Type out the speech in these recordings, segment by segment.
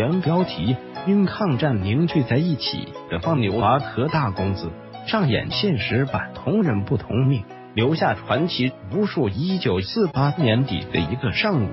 原标题：因抗战凝聚在一起的放牛娃和大公子上演现实版同人不同命，留下传奇无数。一九四八年底的一个上午，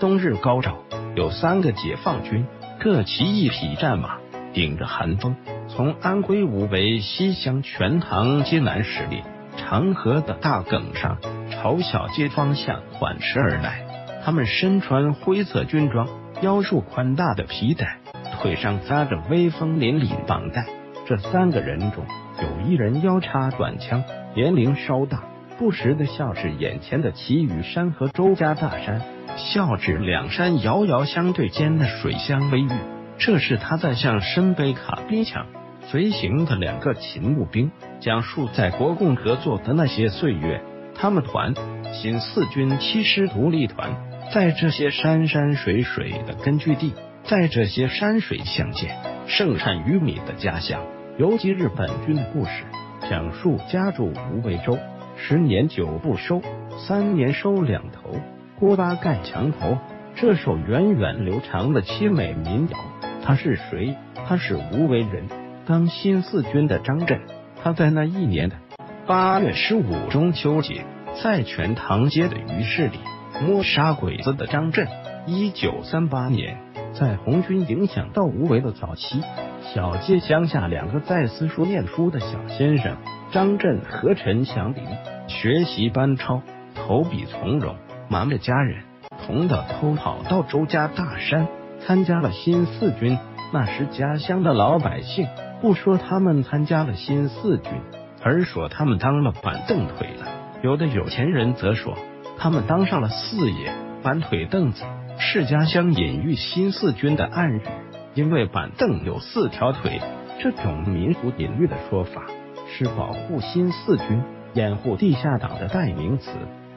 冬日高照，有三个解放军各骑一匹战马，顶着寒风，从安徽无为西乡全塘街南十里长河的大埂上，朝小街方向缓驰而来。他们身穿灰色军装，腰束宽大的皮带，腿上扎着威风凛凛绑带。这三个人中有一人腰插短枪，年龄稍大，不时的笑指眼前的祁雨山和周家大山，笑指两山遥遥相对间的水乡微玉。这是他在向申贝卡兵抢随行的两个勤务兵讲述在国共合作的那些岁月。他们团新四军七师独立团，在这些山山水水的根据地，在这些山水相间、盛产鱼米的家乡，游击日本军的故事，讲述家住无为州，十年九不收，三年收两头，锅巴盖墙头。这首源远流长的凄美民谣，他是谁？他是无为人，当新四军的张震。他在那一年的。八月十五中秋节，在全塘街的鱼市里摸杀鬼子的张震。一九三八年，在红军影响到无为的早期，小街乡下两个在私塾念书的小先生张震和陈祥林，学习班超，投笔从戎，瞒着家人，同的偷跑到周家大山，参加了新四军。那时家乡的老百姓不说他们参加了新四军。而说他们当了板凳腿了，有的有钱人则说他们当上了四爷。板腿凳子是家乡隐喻新四军的暗语，因为板凳有四条腿。这种民俗隐喻的说法是保护新四军、掩护地下党的代名词，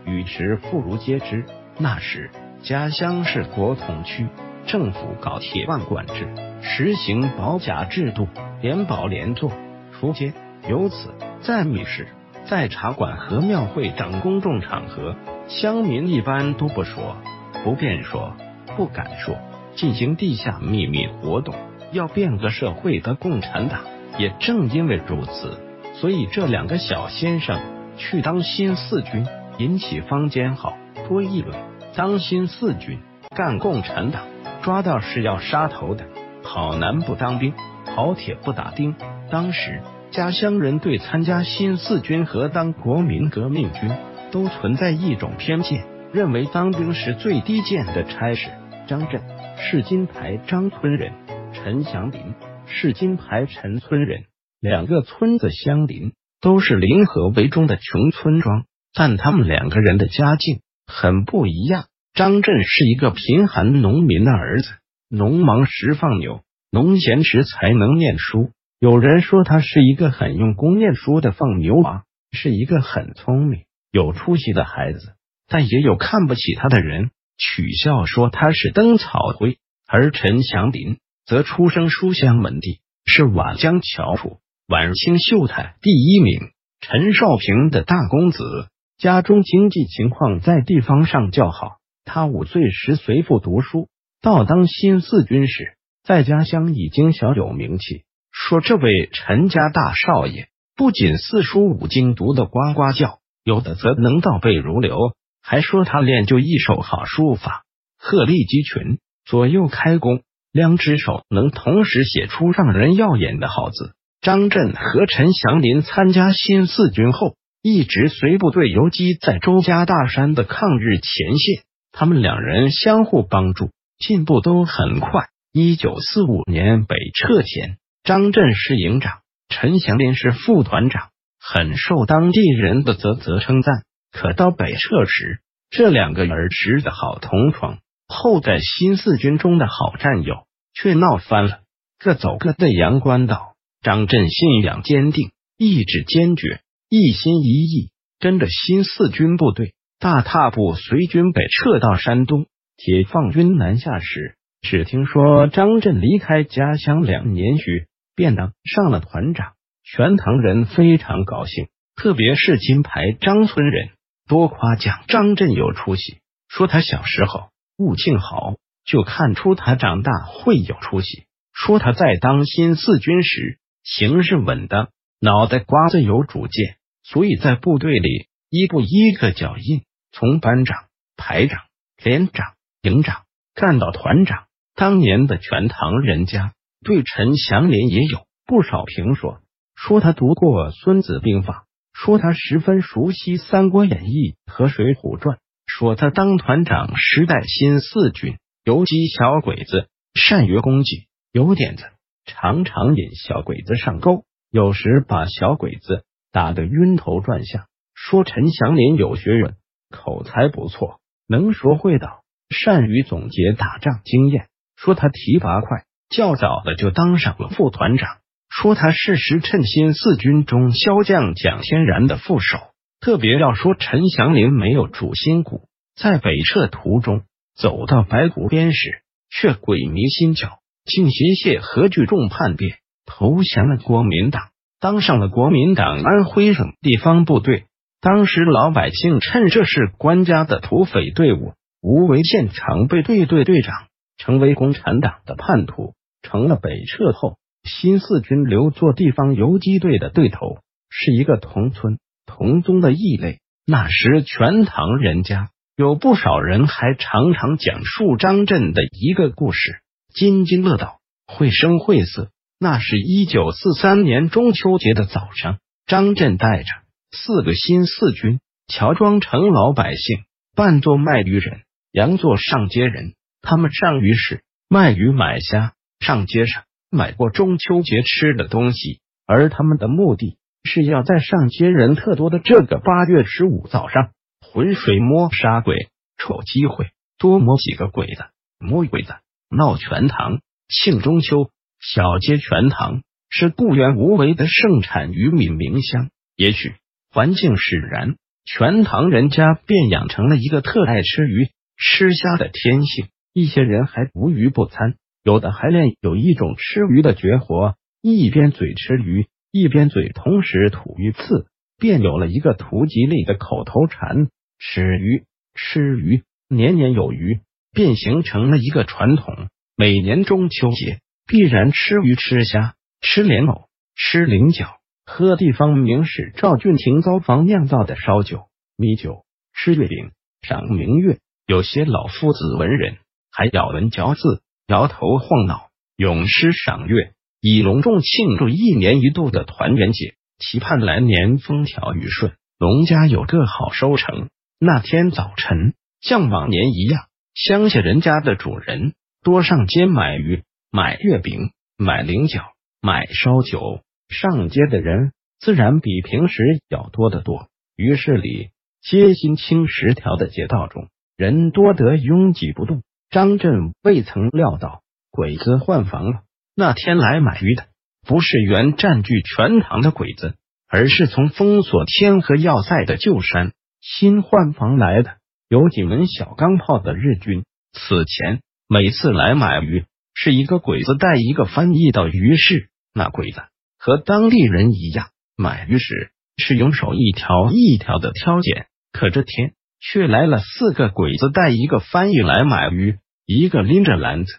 语词妇孺皆知。那时家乡是国统区，政府搞铁腕管制，实行保甲制度，连保连坐，出街。由此，在密室、在茶馆和庙会等公众场合，乡民一般都不说、不便说、不敢说，进行地下秘密活动，要变革社会的共产党。也正因为如此，所以这两个小先生去当新四军，引起坊间好多议论。当新四军干共产党，抓到是要杀头的。好男不当兵，好铁不打钉。当时。家乡人对参加新四军和当国民革命军都存在一种偏见，认为当兵是最低贱的差事。张震是金牌张村人，陈祥林是金牌陈村人，两个村子相邻，都是临河为中的穷村庄，但他们两个人的家境很不一样。张震是一个贫寒农民的儿子，农忙时放牛，农闲时才能念书。有人说他是一个很用功念书的放牛娃，是一个很聪明、有出息的孩子，但也有看不起他的人，取笑说他是灯草灰。而陈祥林则出生书香门第，是宛江侨府晚清秀才第一名，陈少平的大公子，家中经济情况在地方上较好。他五岁时随父读书，到当新四军时，在家乡已经小有名气。说这位陈家大少爷不仅四书五经读得呱呱叫，有的则能倒背如流，还说他练就一手好书法，鹤立鸡群，左右开弓，两只手能同时写出让人耀眼的好字。张震和陈祥林参加新四军后，一直随部队游击在周家大山的抗日前线，他们两人相互帮助，进步都很快。一九四五年北撤前。张震是营长，陈祥林是副团长，很受当地人的啧啧称赞。可到北撤时，这两个儿时的好同窗，后在新四军中的好战友，却闹翻了，各走各的阳关道。张震信仰坚定，意志坚决，一心一意跟着新四军部队，大踏步随军北撤到山东。解放军南下时，只听说张震离开家乡两年许。便当上了团长，全唐人非常高兴，特别是金牌张村人多夸奖张震有出息，说他小时候悟性好，就看出他长大会有出息。说他在当新四军时行事稳当，脑袋瓜子有主见，所以在部队里一步一个脚印，从班长、排长、连长、营长干到团长。当年的全唐人家对陈祥林也有不少评说，说他读过《孙子兵法》，说他十分熟悉《三国演义》和《水浒传》，说他当团长时代新四军游击小鬼子，善于攻击，有点子，常常引小鬼子上钩，有时把小鬼子打得晕头转向。说陈祥林有学问，口才不错，能说会道，善于总结打仗经验。说他提拔快，较早的就当上了副团长。说他是时趁新四军中骁将蒋天然的副手。特别要说陈祥林没有主心骨，在北撤途中走到白骨边时，却鬼迷心窍，竟携谢何惧众叛变，投降了国民党，当上了国民党安徽省地方部队。当时老百姓趁这是官家的土匪队伍，吴为县常备队队队长。成为共产党的叛徒，成了北撤后新四军留作地方游击队的队头，是一个同村同宗的异类。那时全唐人家有不少人还常常讲述张震的一个故事，津津乐道，绘声绘色。那是一九四三年中秋节的早上，张震带着四个新四军，乔装成老百姓，扮作卖鱼人，佯作上街人。他们上鱼市卖鱼买虾，上街上买过中秋节吃的东西，而他们的目的是要在上街人特多的这个八月十五早上浑水摸杀鬼，瞅机会多摸几个鬼子，摸鬼子闹全堂，庆中秋。小街全堂是固原无为的盛产鱼米名乡，也许环境使然，全堂人家便养成了一个特爱吃鱼吃虾的天性。一些人还无鱼不餐，有的还练有一种吃鱼的绝活，一边嘴吃鱼，一边嘴同时吐鱼刺，便有了一个图吉利的口头禅：吃鱼，吃鱼，年年有余，便形成了一个传统。每年中秋节必然吃鱼、吃虾、吃莲藕、吃菱角，喝地方名士赵俊廷糟房酿造的烧酒、米酒，吃月饼、赏明月。有些老夫子文人。还咬文嚼字，摇头晃脑，咏诗赏月，以隆重庆祝一年一度的团圆节，期盼来年风调雨顺，农家有个好收成。那天早晨，像往年一样，乡下人家的主人多上街买鱼、买月饼、买菱角、买烧酒。上街的人自然比平时要多得多。于是里街心青石条的街道中，人多得拥挤不动。张震未曾料到鬼子换防了。那天来买鱼的不是原占据全塘的鬼子，而是从封锁天河要塞的旧山新换防来的，有几门小钢炮的日军。此前每次来买鱼，是一个鬼子带一个翻译到鱼市。那鬼子和当地人一样，买鱼时是用手一条一条的挑拣。可这天。却来了四个鬼子，带一个翻译来买鱼，一个拎着篮子，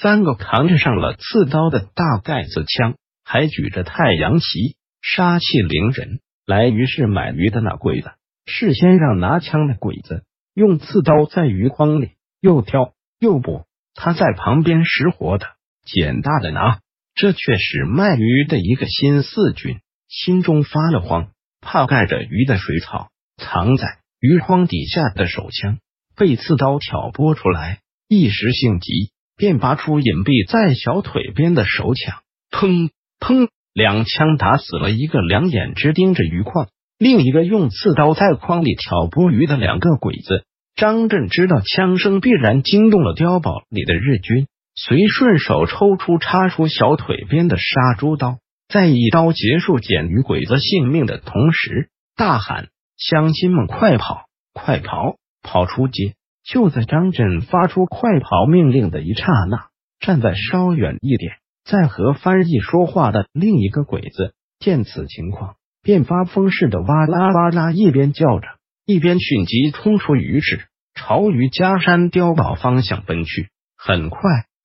三个扛着上了刺刀的大盖子枪，还举着太阳旗，杀气凌人。来鱼市买鱼的那鬼子，事先让拿枪的鬼子用刺刀在鱼筐里又挑又补，他在旁边拾活的、捡大的拿。这却使卖鱼的一个新四军心中发了慌，怕盖着鱼的水草藏在。鱼筐底下的手枪被刺刀挑拨出来，一时性急，便拔出隐蔽在小腿边的手枪，砰砰两枪打死了一个两眼直盯着鱼筐，另一个用刺刀在筐里挑拨鱼的两个鬼子。张震知道枪声必然惊动了碉堡里的日军，遂顺手抽出插出小腿边的杀猪刀，在一刀结束捡鱼鬼子性命的同时，大喊。乡亲们，快跑！快跑！跑出街！就在张震发出快跑命令的一刹那，站在稍远一点，在和翻译说话的另一个鬼子见此情况，便发疯似的哇啦哇啦一边叫着，一边迅疾冲出鱼市，朝于家山碉堡方向奔去。很快，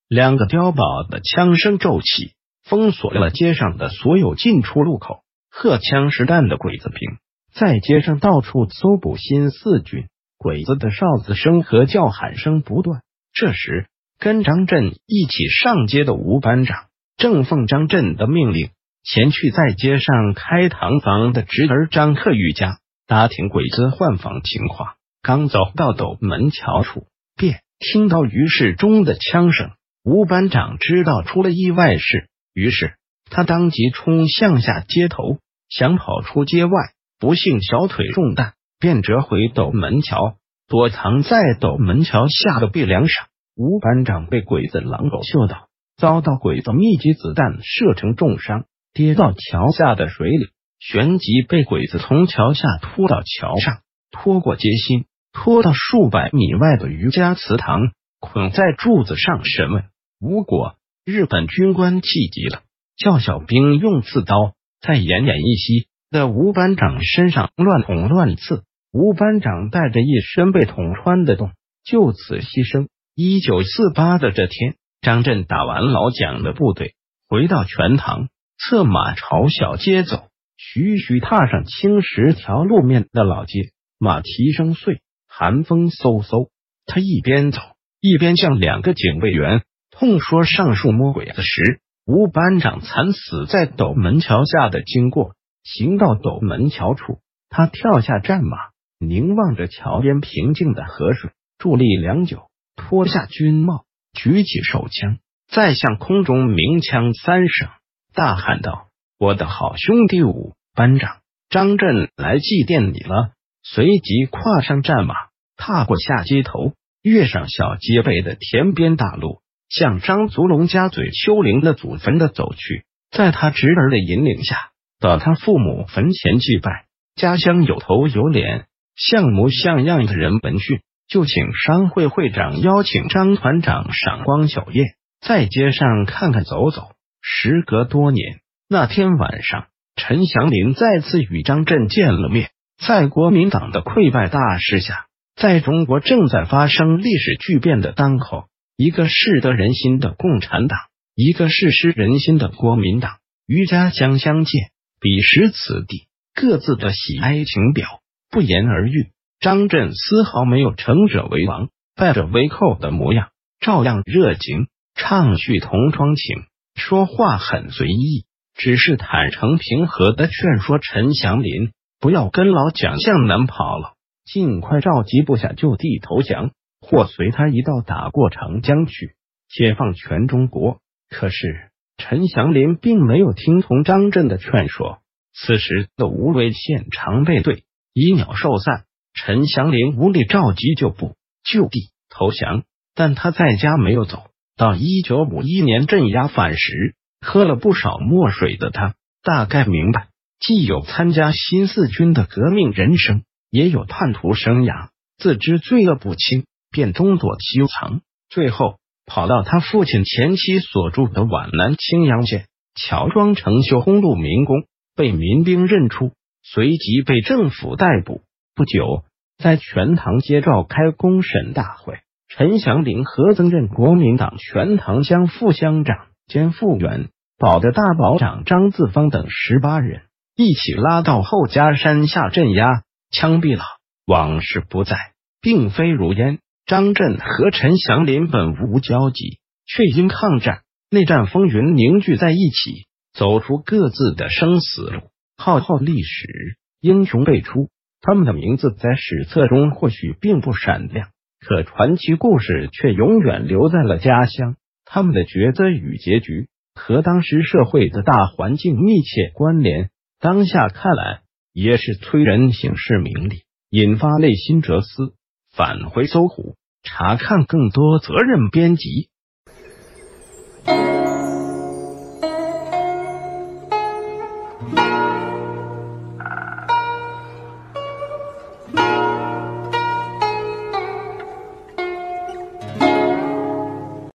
两个碉堡的枪声骤起，封锁了街上的所有进出路口。荷枪实弹的鬼子兵在街上到处搜捕新四军，鬼子的哨子声和叫喊声不断。这时，跟张震一起上街的吴班长正奉张震的命令。前去在街上开堂房的侄儿张克玉家打听鬼子换房情况，刚走到斗门桥处，便听到于市中的枪声。吴班长知道出了意外事，于是他当即冲向下街头，想跑出街外，不幸小腿中弹，便折回斗门桥，躲藏在斗门桥下的壁梁上。吴班长被鬼子狼狗嗅到，遭到鬼子密集子弹射成重伤。跌到桥下的水里，旋即被鬼子从桥下拖到桥上，拖过街心，拖到数百米外的瑜伽祠堂，捆在柱子上审问。无果，日本军官气急了，叫小兵用刺刀在奄奄一息的吴班长身上乱捅乱刺。吴班长带着一身被捅穿的洞，就此牺牲。一九四八的这天，张震打完老蒋的部队，回到全堂。策马朝小街走，徐徐踏上青石条路面的老街，马蹄声碎，寒风嗖嗖。他一边走一边向两个警卫员痛说上树摸鬼子时，吴班长惨死在斗门桥下的经过。行到斗门桥处，他跳下战马，凝望着桥边平静的河水，伫立良久，脱下军帽，举起手枪，再向空中鸣枪三声。大喊道：“我的好兄弟武班长张震来祭奠你了！”随即跨上战马，踏过下街头，跃上小街背的田边大路，向张族龙家嘴丘陵的祖坟的走去。在他侄儿的引领下，到他父母坟前祭拜。家乡有头有脸、像模像样的人闻讯，就请商会会长邀请张团长赏光小宴，在街上看看走走。时隔多年，那天晚上，陈祥林再次与张震见了面。在国民党的溃败大势下，在中国正在发生历史巨变的当口，一个适得人心的共产党，一个事失人心的国民党，于家乡相见，彼时此地，各自的喜哀情表不言而喻。张震丝毫没有成者为王、败者为寇的模样，照样热情唱叙同窗情。说话很随意，只是坦诚平和的劝说陈祥林不要跟老蒋向南跑了，尽快召集部下就地投降，或随他一道打过长江去，解放全中国。可是陈祥林并没有听从张震的劝说。此时的吴为县常备队以鸟兽散，陈祥林无力召集旧部就地投降，但他在家没有走。到一九五一年镇压反时，喝了不少墨水的他，大概明白，既有参加新四军的革命人生，也有叛徒生涯，自知罪恶不轻，便东躲西藏，最后跑到他父亲前妻所住的皖南青阳县乔庄城修公路民工，被民兵认出，随即被政府逮捕。不久，在全唐街召开公审大会。陈祥林和曾任国民党全塘乡副乡长兼副员，保的大保长张自芳等十八人一起拉到后家山下镇压、枪毙了。往事不再，并非如烟。张震和陈祥林本无交集，却因抗战、内战风云凝聚在一起，走出各自的生死路。浩浩历史，英雄辈出，他们的名字在史册中或许并不闪亮。可传奇故事却永远留在了家乡，他们的抉择与结局和当时社会的大环境密切关联。当下看来，也是催人醒世明理，引发内心哲思。返回搜狐，查看更多责任编辑。